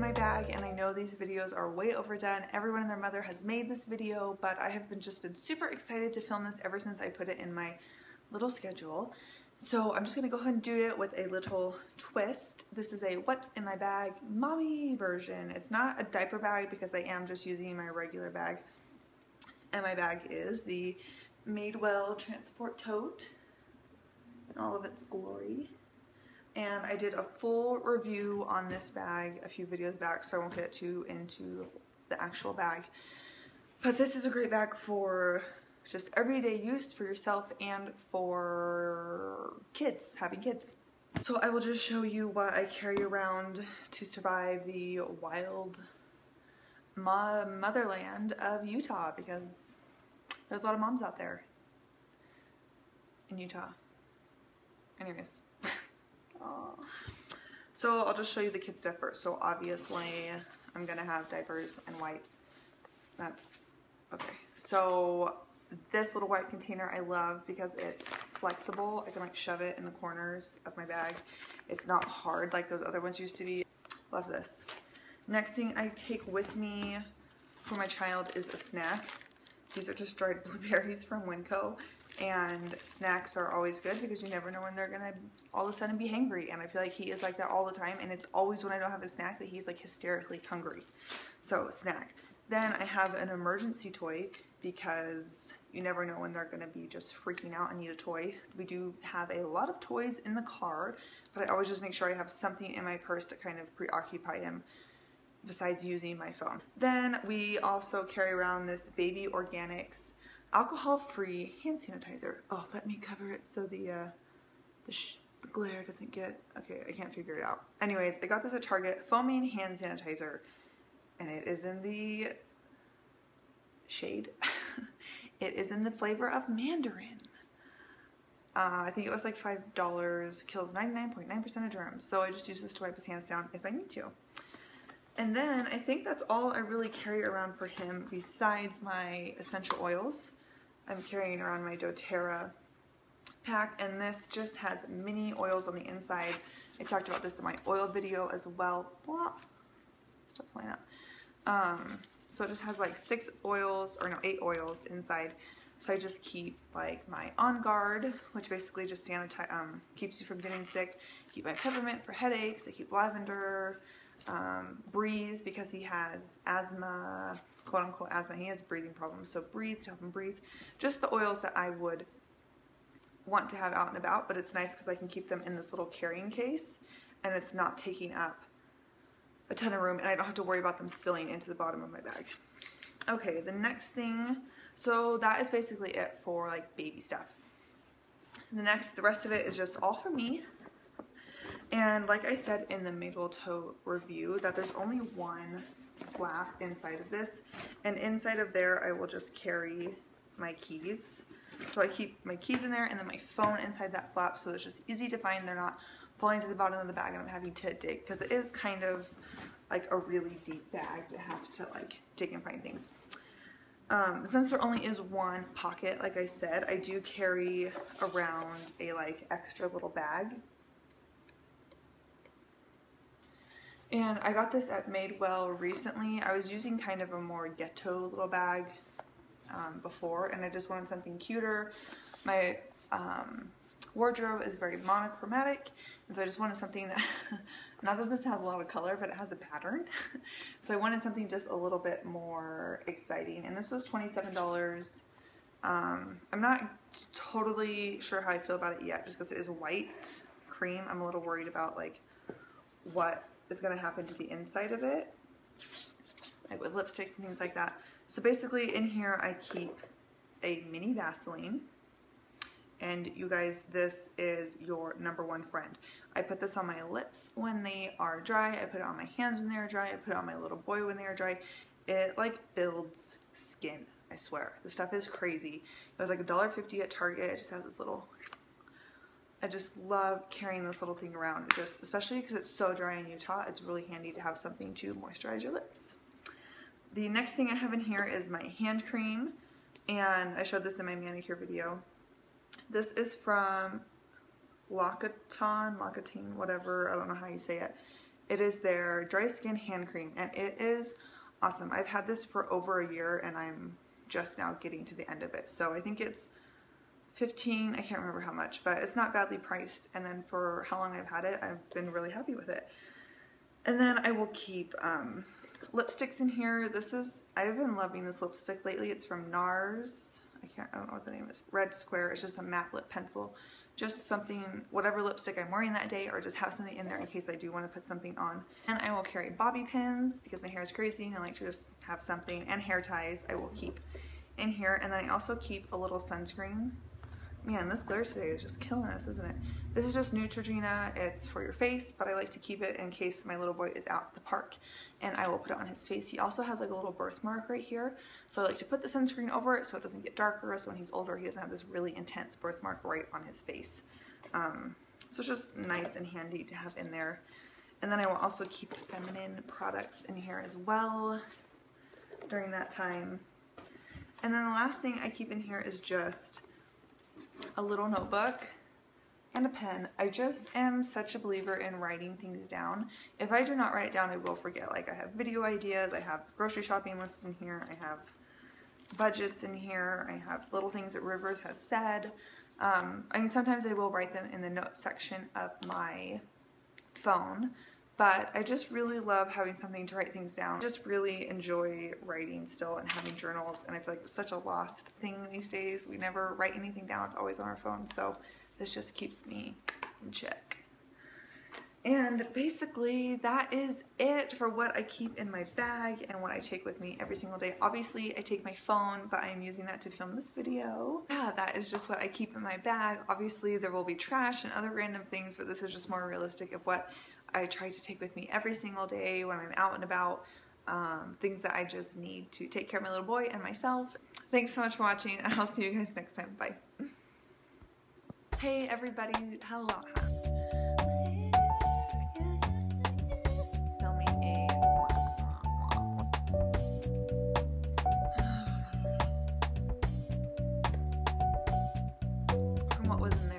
my bag and I know these videos are way overdone. Everyone and their mother has made this video, but I have been just been super excited to film this ever since I put it in my little schedule. So I'm just gonna go ahead and do it with a little twist. This is a what's in my bag mommy version. It's not a diaper bag because I am just using my regular bag. And my bag is the Madewell Transport Tote in all of its glory and I did a full review on this bag a few videos back so I won't get too into the actual bag. But this is a great bag for just everyday use for yourself and for kids having kids. So I will just show you what I carry around to survive the wild mo motherland of Utah because there's a lot of moms out there in Utah. Anyways so I'll just show you the kids stuff first. So obviously I'm gonna have diapers and wipes. That's okay. So this little wipe container I love because it's flexible. I can like shove it in the corners of my bag. It's not hard like those other ones used to be. Love this. Next thing I take with me for my child is a snack. These are just dried blueberries from Winco and snacks are always good because you never know when they're gonna all of a sudden be hungry and I feel like he is like that all the time and it's always when I don't have a snack that he's like hysterically hungry. So snack. Then I have an emergency toy because you never know when they're gonna be just freaking out and need a toy. We do have a lot of toys in the car but I always just make sure I have something in my purse to kind of preoccupy him besides using my phone. Then we also carry around this baby organics alcohol-free hand sanitizer. Oh, let me cover it so the, uh, the, the, glare doesn't get, okay, I can't figure it out. Anyways, I got this at Target, foaming hand sanitizer, and it is in the shade. it is in the flavor of mandarin. Uh, I think it was like $5, kills 99.9% .9 of germs, so I just use this to wipe his hands down if I need to. And then I think that's all I really carry around for him besides my essential oils. I'm carrying around my doTERRA pack and this just has mini oils on the inside. I talked about this in my oil video as well. Blah. Stop flying out. Um, so it just has like six oils, or no, eight oils inside. So I just keep like my On Guard, which basically just sanitize, um, keeps you from getting sick. Keep my peppermint for headaches. I keep lavender. Um, breathe because he has asthma, quote unquote asthma. He has breathing problems. So breathe to help him breathe. Just the oils that I would want to have out and about, but it's nice because I can keep them in this little carrying case and it's not taking up a ton of room and I don't have to worry about them spilling into the bottom of my bag. Okay, the next thing, so that is basically it for like baby stuff. The next, the rest of it is just all for me. And like I said in the Madewell Tote review, that there's only one flap inside of this. And inside of there, I will just carry my keys. So I keep my keys in there and then my phone inside that flap so it's just easy to find. They're not falling to the bottom of the bag and I'm having to dig because it is kind of like a really deep bag to have to like dig and find things. Um, since there only is one pocket, like I said, I do carry around a like extra little bag And I got this at Madewell recently. I was using kind of a more ghetto little bag um, before and I just wanted something cuter. My um, wardrobe is very monochromatic and so I just wanted something that, not that this has a lot of color, but it has a pattern. so I wanted something just a little bit more exciting and this was $27. Um, I'm not totally sure how I feel about it yet just because it is white cream. I'm a little worried about like what is going to happen to the inside of it, like with lipsticks and things like that. So basically in here I keep a mini Vaseline and you guys this is your number one friend. I put this on my lips when they are dry, I put it on my hands when they are dry, I put it on my little boy when they are dry. It like builds skin, I swear. The stuff is crazy. It was like $1.50 at Target, it just has this little I just love carrying this little thing around, just especially because it's so dry in Utah, it's really handy to have something to moisturize your lips. The next thing I have in here is my hand cream, and I showed this in my manicure video. This is from L'Occitane, L'Occitane, whatever, I don't know how you say it. It is their dry skin hand cream and it is awesome. I've had this for over a year and I'm just now getting to the end of it. So I think it's 15, I can't remember how much, but it's not badly priced. And then for how long I've had it, I've been really happy with it. And then I will keep um, lipsticks in here. This is, I've been loving this lipstick lately. It's from NARS. I can't, I don't know what the name is. Red Square. It's just a matte lip pencil. Just something, whatever lipstick I'm wearing that day, or just have something in there in case I do want to put something on. And I will carry bobby pins because my hair is crazy and I like to just have something. And hair ties I will keep in here. And then I also keep a little sunscreen Man, this glare today is just killing us, isn't it? This is just Neutrogena. It's for your face, but I like to keep it in case my little boy is out the park and I will put it on his face. He also has like a little birthmark right here. So I like to put the sunscreen over it so it doesn't get darker. So when he's older, he doesn't have this really intense birthmark right on his face. Um, so it's just nice and handy to have in there. And then I will also keep feminine products in here as well during that time. And then the last thing I keep in here is just a little notebook and a pen. I just am such a believer in writing things down. If I do not write it down, I will forget. Like I have video ideas, I have grocery shopping lists in here, I have budgets in here, I have little things that Rivers has said. Um, I mean, sometimes I will write them in the note section of my phone, but I just really love having something to write things down. I just really enjoy writing still and having journals and I feel like it's such a lost thing these days. We never write anything down, it's always on our phone, so this just keeps me in check. And basically that is it for what I keep in my bag and what I take with me every single day. Obviously I take my phone, but I am using that to film this video. Yeah, that is just what I keep in my bag. Obviously there will be trash and other random things, but this is just more realistic of what I try to take with me every single day when I'm out and about. Um, things that I just need to take care of my little boy and myself. Thanks so much for watching and I'll see you guys next time. Bye. Hey everybody, hello. What was